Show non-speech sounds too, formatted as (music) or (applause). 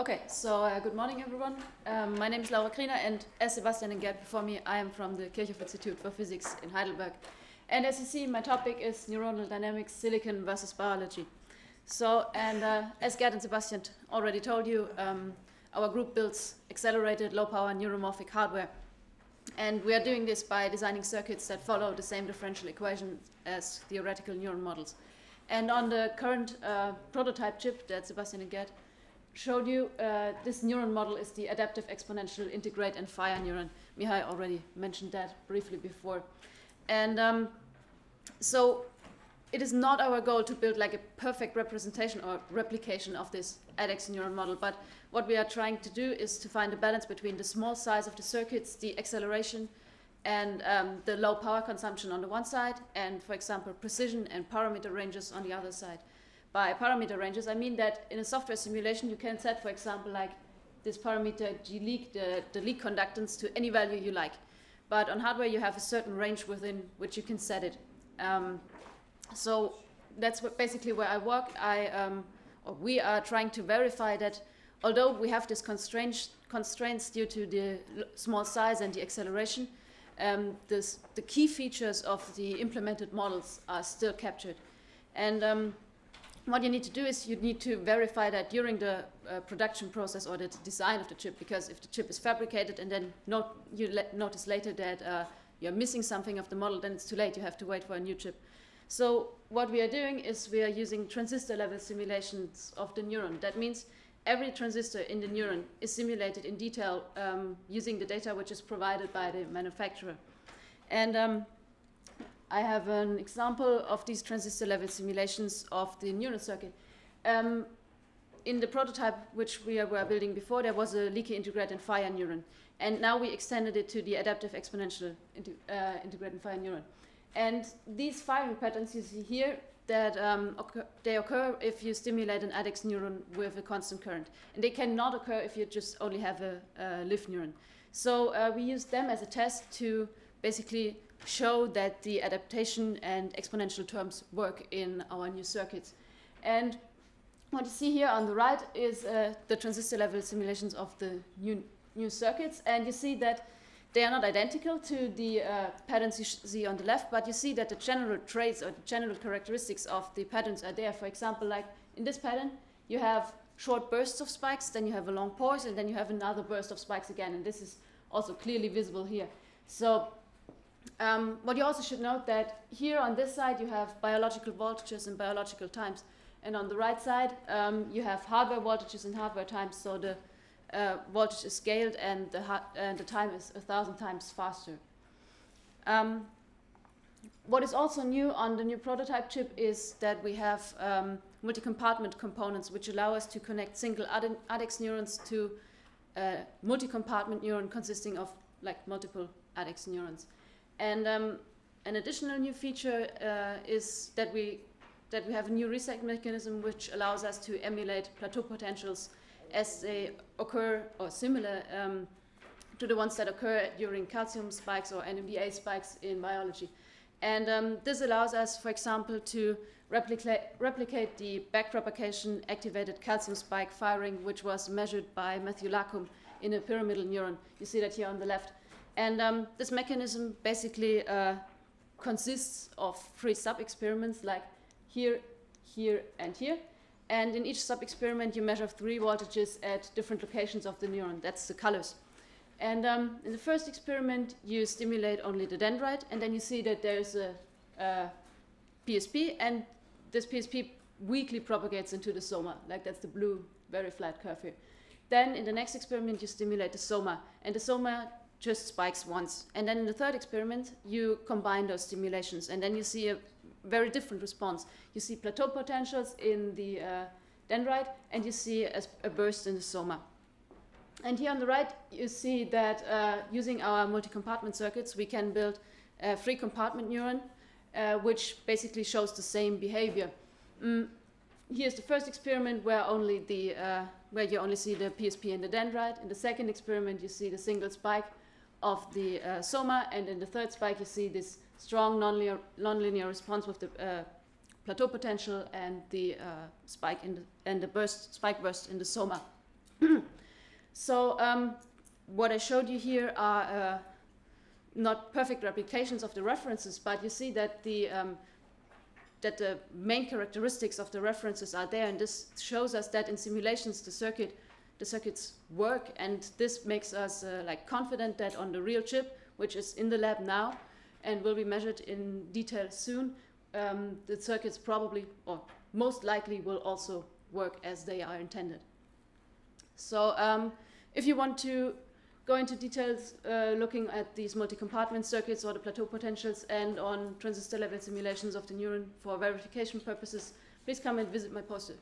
Okay, so uh, good morning, everyone. Um, my name is Laura Kriener, and as Sebastian and Gerd before me, I am from the Kirchhoff Institute for Physics in Heidelberg. And as you see, my topic is neuronal dynamics, silicon versus biology. So, and uh, as Gerd and Sebastian already told you, um, our group builds accelerated low-power neuromorphic hardware. And we are doing this by designing circuits that follow the same differential equation as theoretical neuron models. And on the current uh, prototype chip that Sebastian and Gerd showed you, uh, this neuron model is the adaptive exponential integrate and fire neuron. Mihai already mentioned that briefly before. And um, so it is not our goal to build like a perfect representation or replication of this ADEX neuron model, but what we are trying to do is to find a balance between the small size of the circuits, the acceleration, and um, the low power consumption on the one side, and for example, precision and parameter ranges on the other side by parameter ranges, I mean that in a software simulation, you can set, for example, like this parameter G leak, the, the leak conductance to any value you like. But on hardware, you have a certain range within which you can set it. Um, so that's basically where I work. I, um, we are trying to verify that although we have these constraints, constraints due to the small size and the acceleration, um, this, the key features of the implemented models are still captured. And um, what you need to do is you need to verify that during the uh, production process or the design of the chip, because if the chip is fabricated and then not, you notice later that uh, you're missing something of the model, then it's too late. You have to wait for a new chip. So what we are doing is we are using transistor level simulations of the neuron. That means every transistor in the neuron is simulated in detail um, using the data which is provided by the manufacturer. And um, I have an example of these transistor level simulations of the neural circuit. Um, in the prototype which we were building before, there was a leaky integrate and fire neuron. And now we extended it to the adaptive exponential uh, integrate and fire neuron. And these firing patterns you see here, that um, occur, they occur if you stimulate an ADEX neuron with a constant current. And they cannot occur if you just only have a, a LIF neuron. So uh, we use them as a test to basically show that the adaptation and exponential terms work in our new circuits. And what you see here on the right is uh, the transistor level simulations of the new, new circuits. And you see that they are not identical to the uh, patterns you see on the left, but you see that the general traits or general characteristics of the patterns are there. For example, like in this pattern, you have short bursts of spikes, then you have a long pause, and then you have another burst of spikes again. And this is also clearly visible here. So um, what you also should note that here on this side you have biological voltages and biological times. And on the right side um, you have hardware voltages and hardware times. So the uh, voltage is scaled and the, and the time is a thousand times faster. Um, what is also new on the new prototype chip is that we have um, multi-compartment components which allow us to connect single ADEX neurons to a multi-compartment neuron consisting of like multiple ADEX neurons. And um, an additional new feature uh, is that we that we have a new reset mechanism which allows us to emulate plateau potentials as they occur or similar um, to the ones that occur during calcium spikes or NMDA spikes in biology. And um, this allows us, for example, to replicate, replicate the backpropagation activated calcium spike firing, which was measured by Matthew Larkum in a pyramidal neuron. You see that here on the left. And um, this mechanism basically uh, consists of three sub-experiments, like here, here, and here. And in each sub-experiment, you measure three voltages at different locations of the neuron. That's the colors. And um, in the first experiment, you stimulate only the dendrite, and then you see that there's a, a PSP, and this PSP weakly propagates into the soma, like that's the blue, very flat curve here. Then in the next experiment, you stimulate the soma, and the soma just spikes once. And then in the third experiment, you combine those stimulations, and then you see a very different response. You see plateau potentials in the uh, dendrite, and you see a, a, burst in the soma. And here on the right, you see that uh, using our multi-compartment circuits, we can build a three-compartment neuron, uh, which basically shows the same behavior. Mm, here's the first experiment where only the uh, where you only see the PSP and the dendrite. In the second experiment, you see the single spike of the uh, soma, and in the third spike you see this strong nonlinear, nonlinear response with the uh, plateau potential and the uh, spike in the, and the burst, spike burst in the soma. (clears throat) so um, what I showed you here are uh, not perfect replications of the references, but you see that the um, that the main characteristics of the references are there, and this shows us that in simulations the circuit the circuits work, and this makes us uh, like confident that on the real chip, which is in the lab now, and will be measured in detail soon, um, the circuits probably or most likely will also work as they are intended. So um, if you want to go into details uh, looking at these multi-compartment circuits or the plateau potentials and on transistor level simulations of the neuron for verification purposes, please come and visit my poster.